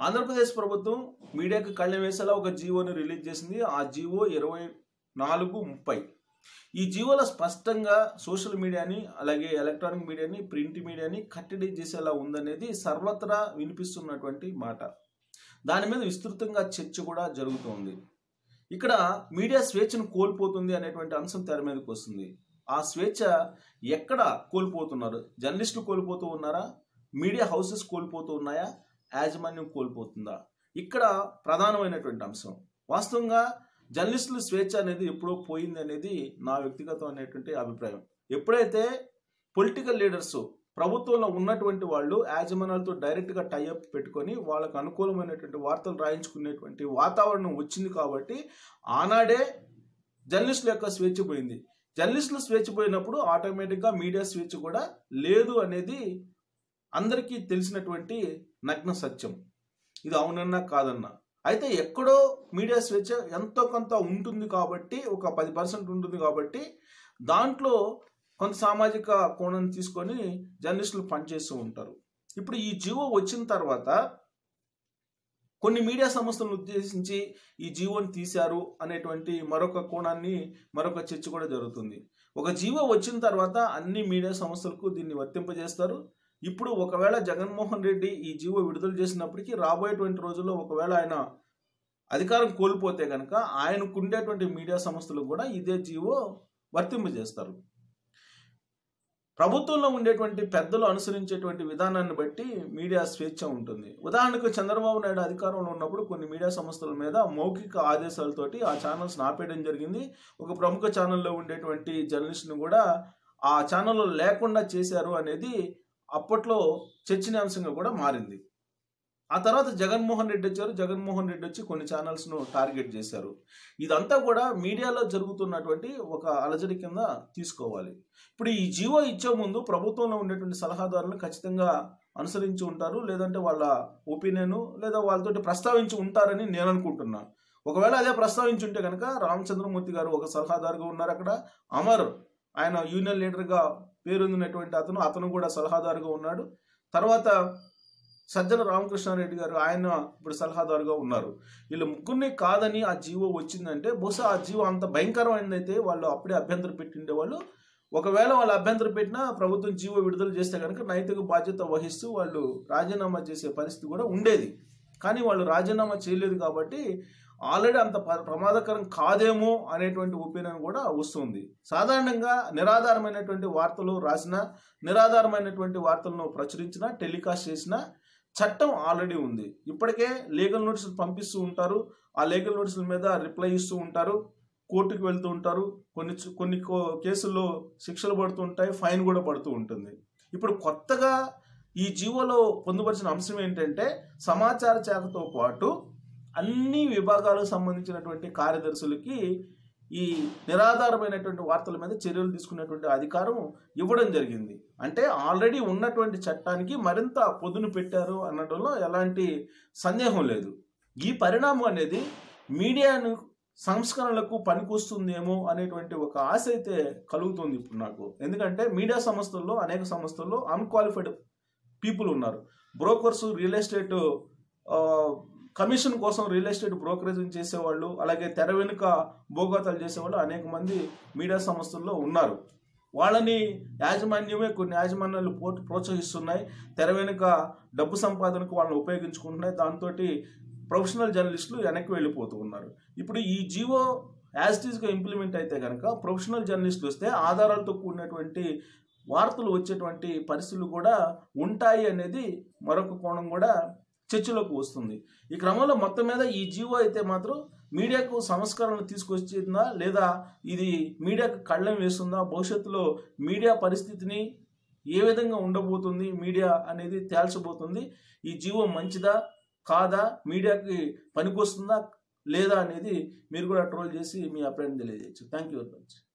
ఆంధ్రప్రదేశ్ ప్రభుత్వం మీడియాకు కళ్ళెం వేసేలా ఒక జీవోని రిలీజ్ చేసింది. ఆ జీవో ఇరవై నాలుగు ముప్పై. ఈ జీవోలో స్పష్టంగా సోషల్ మీడియాని అలాగే ఎలక్ట్రానిక్ మీడియాని ప్రింట్ మీడియాని కట్టడి చేసేలా ఉందనేది సర్వత్రా వినిపిస్తున్నటువంటి మాట. దాని మీద విస్తృతంగా చర్చ కూడా జరుగుతోంది. ఇక్కడ మీడియా స్వేచ్ఛను కోల్పోతుంది అనేటువంటి అంశం తెర మీదకి వస్తుంది. ఆ స్వేచ్ఛ ఎక్కడ కోల్పోతున్నారు? జర్నలిస్టులు కోల్పోతూ ఉన్నారా? మీడియా హౌసెస్ కోల్పోతూ ఉన్నాయా? యాజమాన్యం కోల్పోతుందా? ఇక్కడ ప్రధానమైనటువంటి అంశం. వాస్తవంగా జర్నలిస్టుల స్వేచ్ఛ అనేది ఎప్పుడో పోయింది అనేది నా వ్యక్తిగతమైనటువంటి అభిప్రాయం. ఎప్పుడైతే పొలిటికల్ లీడర్స్ ప్రభుత్వంలో ఉన్నటువంటి వాళ్ళు యాజమాన్యాలతో డైరెక్ట్గా టైఅప్ పెట్టుకొని వాళ్ళకు అనుకూలమైనటువంటి వార్తలు రాయించుకునేటువంటి వాతావరణం వచ్చింది కాబట్టి ఆనాడే జర్నలిస్టుల యొక్క స్వేచ్ఛ పోయింది. జర్నలిస్టులు స్వేచ్ఛ పోయినప్పుడు ఆటోమేటిక్గా మీడియా స్వేచ్ఛ కూడా లేదు అనేది అందరికీ తెలిసినటువంటి నగ్న సత్యం. ఇది అవునన్నా కాదన్నా. అయితే ఎక్కడో మీడియా స్వేచ్ఛ ఎంతో కొంత ఉంటుంది కాబట్టి ఒక పది పర్సెంట్ ఉంటుంది కాబట్టి దాంట్లో కొంత సామాజిక కోణం తీసుకొని జర్నలిస్టులు పనిచేస్తూ ఉంటారు. ఇప్పుడు ఈ జీవో వచ్చిన తర్వాత కొన్ని మీడియా సంస్థలను ఉద్దేశించి ఈ జీవోని తీశారు అనేటువంటి మరొక కోణాన్ని మరొక చర్చ కూడా జరుగుతుంది. ఒక జీవో వచ్చిన తర్వాత అన్ని మీడియా సంస్థలకు దీన్ని వర్తింపజేస్తారు. ఇప్పుడు ఒకవేళ జగన్మోహన్ రెడ్డి ఈ జీవో విడుదల చేసినప్పటికీ రాబోయేటువంటి రోజుల్లో ఒకవేళ ఆయన అధికారం కోల్పోతే కనుక ఆయనకుండేటువంటి మీడియా సంస్థలు కూడా ఇదే జీవో వర్తింపజేస్తారు. ప్రభుత్వంలో ఉండేటువంటి పెద్దలు అనుసరించేటువంటి విధానాన్ని బట్టి మీడియా స్వేచ్ఛ ఉంటుంది. ఉదాహరణకు చంద్రబాబు నాయుడు అధికారంలో ఉన్నప్పుడు కొన్ని మీడియా సంస్థల మీద మౌఖిక ఆదేశాలతోటి ఆ ఛానల్స్ ఆపేయడం జరిగింది. ఒక ప్రముఖ ఛానల్లో ఉండేటువంటి జర్నలిస్ట్ను కూడా ఆ ఛానల్లో లేకుండా చేశారు అనేది అప్పట్లో చర్చనీయాంశంగా కూడా మారింది. ఆ తర్వాత జగన్మోహన్ రెడ్డి వచ్చారు. జగన్మోహన్ రెడ్డి వచ్చి కొన్ని ఛానల్స్ను టార్గెట్ చేశారు. ఇదంతా కూడా మీడియాలో జరుగుతున్నటువంటి ఒక అలజడి కింద తీసుకోవాలి. ఇప్పుడు ఈ జీవో ఇచ్చే ముందు ప్రభుత్వంలో ఉండేటువంటి సలహాదారులను ఖచ్చితంగా అనుసరించి ఉంటారు. లేదంటే వాళ్ళ ఒపీనియన్ లేదా వాళ్ళతోటి ప్రస్తావించి ఉంటారని నేను అనుకుంటున్నా. ఒకవేళ అదే ప్రస్తావించి ఉంటే కనుక రామచంద్రమూర్తి గారు ఒక సలహాదారుగా ఉన్నారు అక్కడ. అమర్ ఆయన యూనియన్ లీడర్గా పేరొందినటువంటి అతను అతను కూడా సలహాదారుగా ఉన్నాడు. తర్వాత సజ్జల రామకృష్ణారెడ్డి గారు ఆయన ఇప్పుడు సలహాదారుగా ఉన్నారు. వీళ్ళు ముగ్గురిని కాదని ఆ జీవో వచ్చిందంటే బహుశా ఆ జీవో అంత భయంకరమైనదైతే వాళ్ళు అప్పుడే అభ్యంతరం పెట్టిండే వాళ్ళు ఒకవేళ వాళ్ళు అభ్యంతరం పెట్టినా ప్రభుత్వం జీవో విడుదల చేస్తే కనుక నైతిక బాధ్యత వహిస్తూ వాళ్ళు రాజీనామా చేసే పరిస్థితి కూడా ఉండేది. కానీ వాళ్ళు రాజీనామా చేయలేదు కాబట్టి ఆల్రెడీ అంత ప్రమాదకరం కాదేమో అనేటువంటి ఒపీనియన్ కూడా వస్తుంది. సాధారణంగా నిరాధారమైనటువంటి వార్తలు రాసిన నిరాధారమైనటువంటి వార్తలను ప్రచురించిన టెలికాస్ట్ చేసిన చట్టం ఆల్రెడీ ఉంది. ఇప్పటికే లీగల్ నోటీసులు పంపిస్తూ ఉంటారు. ఆ లీగల్ నోటీసుల మీద రిప్లై ఇస్తూ ఉంటారు. కోర్టుకు వెళ్తూ ఉంటారు. కొన్ని కొన్ని కో- కేసుల్లో శిక్షలు పడుతూ ఉంటాయి. ఫైన్ కూడా పడుతూ ఉంటుంది. ఇప్పుడు కొత్తగా ఈ జీవోలో పొందుపరిచిన అంశం ఏంటంటే సమాచార శాఖతో పాటు అన్ని విభాగాలకు సంబంధించినటువంటి కార్యదర్శులకి ఈ నిరాధారమైనటువంటి వార్తల మీద చర్యలు తీసుకునేటువంటి అధికారం ఇవ్వడం జరిగింది. అంటే ఆల్రెడీ ఉన్నటువంటి చట్టానికి మరింత పొదును పెట్టారు అనడంలో ఎలాంటి సందేహం లేదు. ఈ పరిణామం అనేది మీడియాను సంస్కరణలకు పనికొస్తుందేమో అనేటువంటి ఒక ఆశ అయితే కలుగుతుంది ఇప్పుడు నాకు. ఎందుకంటే మీడియా సంస్థల్లో అనేక సంస్థల్లో అన్క్వాలిఫైడ్ పీపుల్ ఉన్నారు. బ్రోకర్స్ రియల్ ఎస్టేట్ కమిషన్ కోసం రియల్ ఎస్టేట్ బ్రోకరేజింగ్ చేసేవాళ్ళు అలాగే తెర వెనుక భోగాతాలు చేసేవాళ్ళు అనేక మంది మీడియా సంస్థల్లో ఉన్నారు. వాళ్ళని యాజమాన్యమే కొన్ని యాజమాన్యాలు పో ప్రోత్సహిస్తున్నాయి. తెర వెనుక డబ్బు సంపాదనకు వాళ్ళని ఉపయోగించుకుంటున్నాయి. దాంతో ప్రొఫెషనల్ జర్నలిస్టులు వెనక్కి వెళ్ళిపోతూ ఉన్నారు. ఇప్పుడు ఈ జీవో యాజ్ టీజ్గా ఇంప్లిమెంట్ అయితే కనుక ప్రొఫెషనల్ జర్నలిస్టులు వస్తే ఆధారాలతో కూడినటువంటి వార్తలు వచ్చేటువంటి పరిస్థితులు కూడా ఉంటాయి అనేది మరొక కోణం కూడా చర్చలోకి వస్తుంది. ఈ క్రమంలో మొత్తం మీద ఈ జీవో అయితే మాత్రం మీడియాకు సంస్కరణలు తీసుకొచ్చిందా? లేదా ఇది మీడియాకు కళ్ళం వేస్తుందా? భవిష్యత్తులో మీడియా పరిస్థితిని ఏ విధంగా ఉండబోతుంది? మీడియా అనేది తేల్చబోతుంది. ఈ జీవో మంచిదా? కాదా? మీడియాకి పనికొస్తుందా? లేదా అనేది మీరు కూడా ట్రోల్ చేసి మీ అభిప్రాయం తెలియజేయచ్చు. Thank you very much